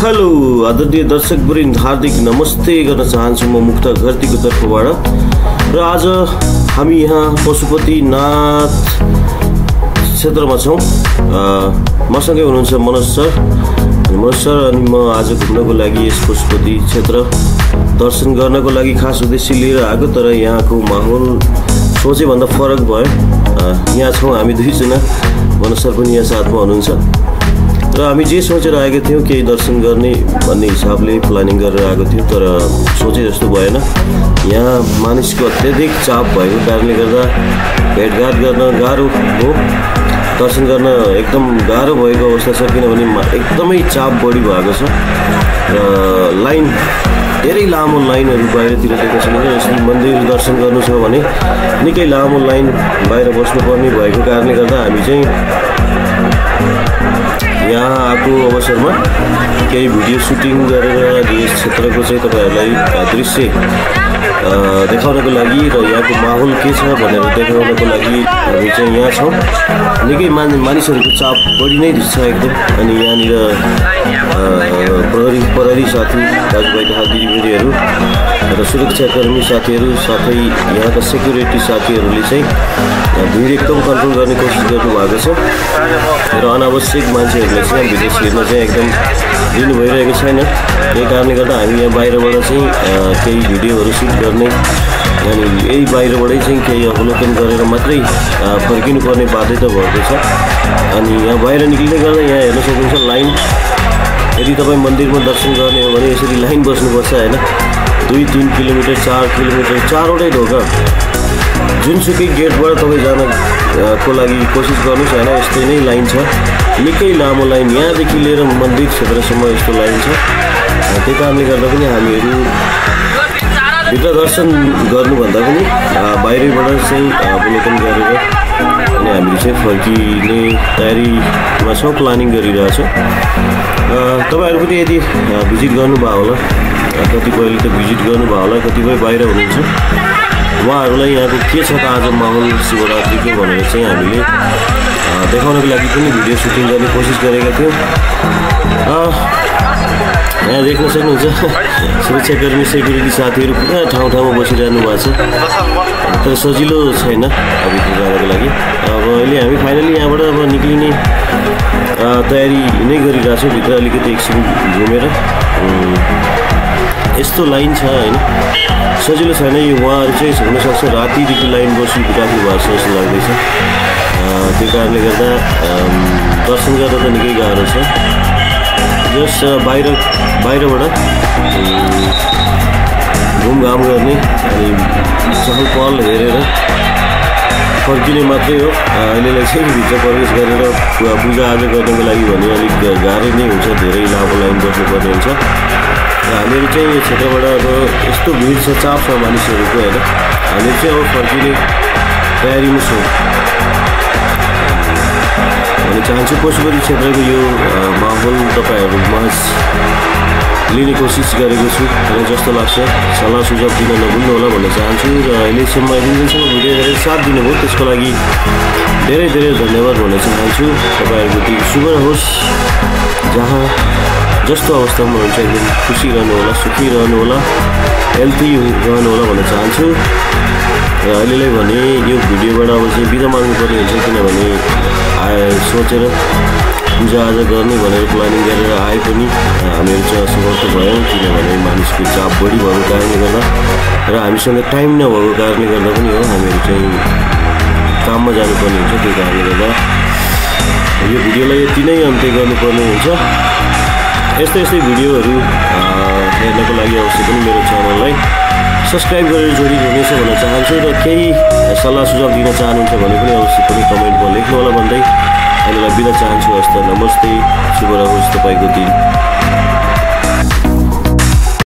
Hello आदरणीय दर्शकवृन्द हार्दिक नमस्ते गर्न चाहन्छु म मुक्त घरतीको तर्फबाट। र आज हामी यहाँ पशुपतिनाथ क्षेत्रमा छौँ। मसँगै हुनुहुन्छ मनोज सर। मनोज सर अनि म आज घुम्नको लागि यस पशुपति क्षेत्र दर्शन गर्नको लागि खास उद्देश्य लिएर आएको तर यहाँको माहौल सोचेभन्दा फरक भयो। यहाँ छौँ हामी दुईजना। मनोज सर पनि यहाँ साथमा हुनुहुन्छ। र हामी जे सोचेर आएका थियौँ केही दर्शन गर्ने भन्ने हिसाबले प्लानिङ गरेर आएको थियौँ तर सोचे जस्तो भएन। यहाँ मानिसको अत्याधिक चाप भएको कारणले गर्दा भेटघाट गर्न गाह्रो हो। दर्शन गर्न एकदम गाह्रो भएको अवस्था छ किनभने एकदमै चाप बढी भएको छ। र लाइन धेरै लामो लाइनहरू बाहिरतिर देख्न सकिन्छ यसरी मन्दिर दर्शन गर्नु छ भने निकै लामो लाइन बाहिर बस्नुपर्ने भएको कारणले गर्दा हामी चाहिँ यहाँ आएको अवसरमा केही भिडियो सुटिङ गरेर यस क्षेत्रको चाहिँ तपाईँहरूलाई दृश्य देखाउनको लागि र यहाँको माहौल के छ भनेर देखाउनको लागि हामी चाहिँ यहाँ छौँ। निकै मान मानिसहरूको चाप बढी नै छ एकदम। अनि यहाँनिर प्रहरी प्रहरी साथी दाजुभाइ तथा दिदीबहिनीहरू र सुरक्षाकर्मी साथीहरू साथै यहाँका सेक्युरिटी साथीहरूले चाहिँ भिड एकदम कन्ट्रोल गर्ने कोसिस गर्नुभएको छ। र अनावश्यक मान्छेहरूलाई चाहिँ भिडियोस हेर्न चाहिँ एकदम दिनु भइरहेको छैन। यही कारणले गर्दा हामी यहाँ बाहिरबाट चाहिँ केही भिडियोहरू सुट गर्ने अनि यही बाहिरबाटै चाहिँ केही अवलोकन गरेर मात्रै फर्किनुपर्ने बाध्यता भएको छ। अनि यहाँ बाहिर निक्लिँदै गर्दा यहाँ हेर्न सक्नुहुन्छ लाइन। यदि तपाईँ मन्दिरमा दर्शन गर्ने हो भने यसरी लाइन बस्नुपर्छ होइन? दुई तिन किलोमिटर चार किलोमिटर चारवटै ढोका। जुनसुकै गेटबाट तपाईँ जान अ, को लागि कोसिस गर्नुहोस् होइन? यस्तै नै लाइन छ। निकै लामो लाइन। यहाँदेखि लिएर मन्दिर क्षेत्रसम्म यस्तो लाइन छ। त्यही कारणले गर्दा पनि हामीहरू भित्र दर्शन गर्नुभन्दा पनि बाहिरैबाट चाहिँ अवलोकन गरेर चाहिँ फर्किने तयारीमा छौँ प्लानिङ गरिरहेछौँ तपाईँहरू पनि यदि भिजिट गर्नुभयो होला कतिपयले त भिजिट गर्नुभयो होला कतिपय बाहिर हुनुहुन्छ। उहाँहरूलाई यहाँको के छ त आज माहौल शिवरात्रिको भनेर चाहिँ हामीले देखाउनको लागि पनि भिडियो सुटिङ गर्ने कोसिस गरेका थियौँ। यहाँ देख्न सक्नुहुन्छ। सुरक्षाकर्मी सेक्युरिटी साथीहरू पुरा ठाउँ ठाउँमा बसिरहनु भएको छ। तर सजिलो छैन अब जानको लागि। अब अहिले हामी फाइनली यहाँबाट अब निक्लिने तयारी नै गरिरहेछौँ भित्र अलिकति एकछिन घुमेर। यस्तो लाइन छ होइन। सजिलो छैन। यो उहाँहरू चाहिँ हुनसक्छ। रातिदेखि लाइन बसिराख्नु भएको छ जस्तो लाग्दैछ। त्यो कारणले गर्दा दर्शन गर्दा त निकै गाह्रो छ। जस बाहिर बाहिरबाट घुमघाम गर्ने अनि चहल पहल हेरेर फर्किने मात्रै हो। अहिलेलाई चाहिँ भित्र प्रवेश गरेर पूजाआजा गर्नको लागि भने अलिक गाह्रै नै हुन्छ धेरै लामो लाइन बस्नुपर्ने हुन्छ। हामीहरू चाहिँ यो क्षेत्रबाट अब यस्तो भिड छ चाप छ मानिसहरूको होइन? हामीहरू चाहिँ अब फर्किने तयारीमा छौँ। भन्न चाहन्छु पशुपति क्षेत्रको यो माहौल तपाईँहरू माझ लिने कोसिस गरेको छु मलाई जस्तो लाग्छ सल्लाह सुझाव दिन नभुल्नु होला भन्न चाहन्छु र अहिलेसम्म दिनसम्म भिडियो हेरेर साथ दिनुभयो त्यसको लागि धेरै धेरै धन्यवाद भन्न चाहन्छु तपाईँहरूको दिन शुभ रहोस् जहाँ जस्तो अवस्थामा हुन्छ एकदम खुसी रहनुहोला सुखी रहनुहोला हेल्थी रहनुहोला भन्न चाहन्छु र अहिलेलाई भने यो भिडियोबाट अब चाहिँ बिदा माग्नुपर्ने हुन्छ किनभने आए सोचेर पूजाआजा गर्ने भनेर प्लानिङ गरेर आए पनि हामीहरू चाहिँ असमर्थ भयौँ किनभने मानिसको चाप बढी भएको कारणले गर्दा र हामीसँग टाइम नभएको कारणले गर्दा पनि हो हामीहरू चाहिँ काममा जानुपर्ने हुन्छ। त्यो कारणले गर्दा यो भिडियोलाई यति नै अन्त्य गर्नुपर्ने हुन्छ। यस्तै यस्तै भिडियोहरू हेर्नको लागि अवश्य पनि मेरो च्यानललाई सब्सक्राइब गरेर जोडिनुहुनेछ भन्न चाहन्छु र केही सल्लाह सुझाव दिन चाहनुहुन्छ भने पनि अवश्य पनि कमेन्टमा लेख्नु होला भन्दै अहिलेलाई बिदा चाहन्छु हस्त नमस्ते शुभ रहोस् तपाईँको दिन।